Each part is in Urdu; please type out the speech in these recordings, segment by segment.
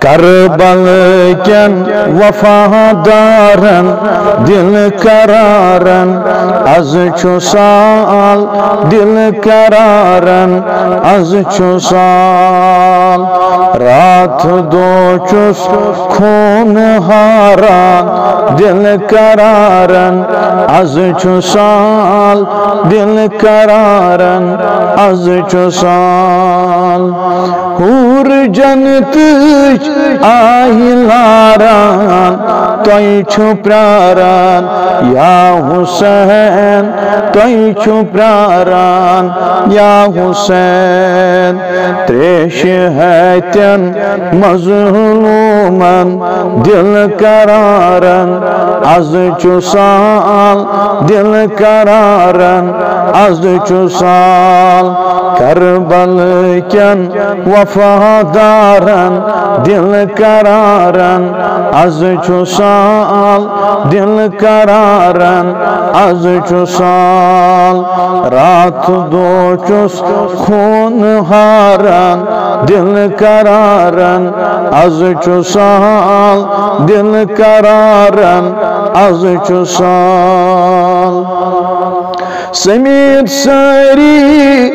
Karbalıken vefadaren dil kararen az çusal dil kararen az çusal raat doçus kun haran dil kararen az çusal dil kararen az çusal hur cennet کرارن از آہی لاران، توئی چھو پراران، یا حسین، توئی چھو پراران، یا حسین، تریش ہے تین مظلوم مظلومن دل کرارن از چو سال دل کرارن از چو سال کربل کن وفادارن دل کرارن از چو سال دل کرارن از چو سال رات دو چوس خون ہارن دل کرارن از چو سال دل قرارن از چو سال سمیت ساری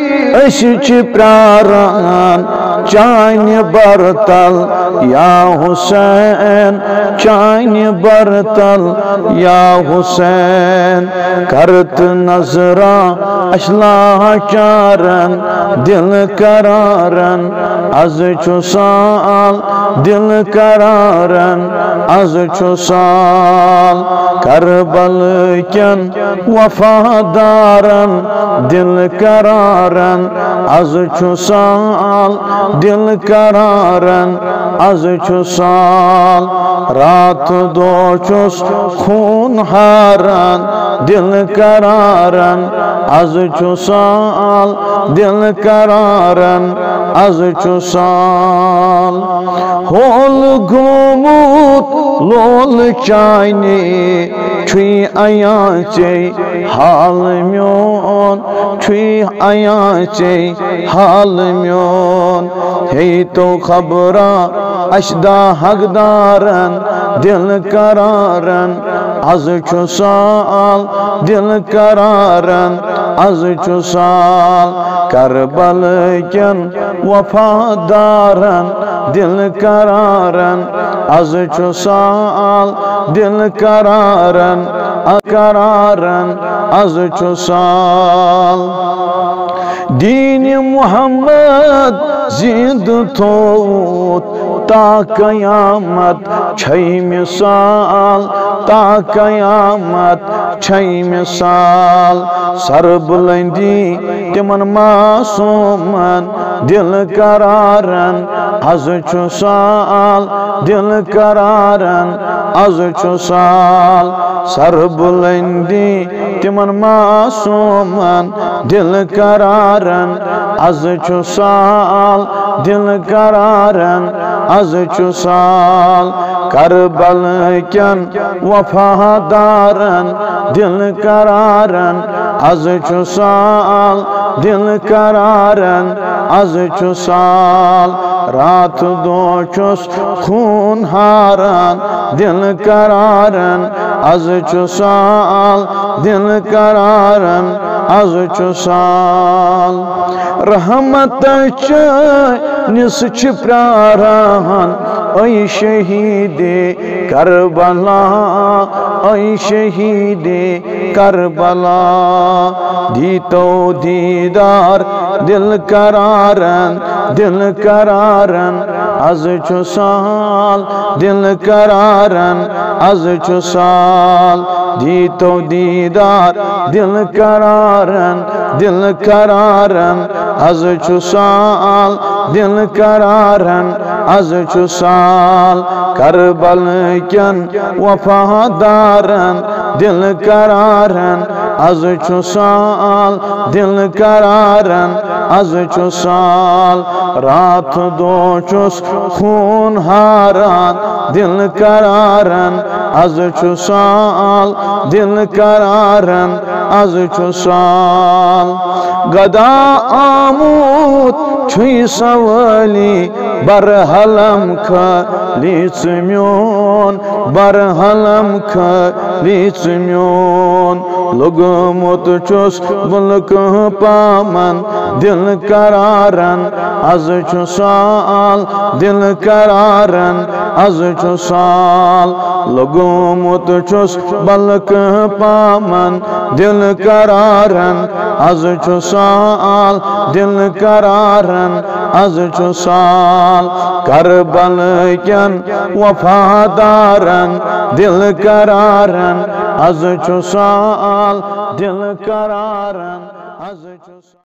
اش اشچ پراران چانی برتل یا حسین چانی برتل یا حسین کرت نظرہ اشلا چارن دل کرارن از چو سال دل کرارن از چو سال کربل کن وفادارن دل کرارن از چھو سال دل کرارن از چھو سال رات دو چھوس خون ہارن دل کرارن از چھو سال دل کرارن از چو سال ہول گوموت لول چاینی چھوی آیاں چے حال میون چھوی آیاں چے حال میون ہے تو خبرہ اشدا حقدارن دل کرارن از چو سال دل کرارن az çosal Karbalıken vefadaran Dil kararan az çosal Dil kararan kararan az çosal Dini Muhammed zid tut تا قیامت، چھئی مثال، تا قیامت، چھئی مثال۔ سر بلندی تمن معصومن، دل کرارن از چھو سال، دل کرارن از چو سال سر بلندی تمن معصومن دل کرارن از چو سال دل کرارن از چو سال کربل کن وفادارن، دل کرارن از چو سال دل کرارن از چو سال، رات دو چوس خون ہارن۔ دل کرارن از چو سال، دل کرارن از چو سال۔ رحمت نس چھ پراران اے شہید کربلا، اے شہید کربلا، دیتو دیدار، دل کرارن دل کرارن از چو سال، دل کرارن از چو سال، دیتو دیدار، دل کرارن دل کرارن از چو سال، دل کرارن از چو سال کربل کن وفادارن دل کرارن از چو سال دل کرارن از چو سال رات دو چوس خون ہاران دل کرارن از چو سال دل کرارن از چھو سال گدا آموت چھوئی سوالی برحلم خالی چمیون برحلم خالی چمیون لگمت چوس ملک پامن، دل کرارن، از چھو سال دل کرارن۔ از چھو سال لگمت چوس بلک پامن دل کرارن از چھو سال دل کرارن از چھو سال کربل کن وفادارن دل کرارن از چھو سال دل کرارن از چھو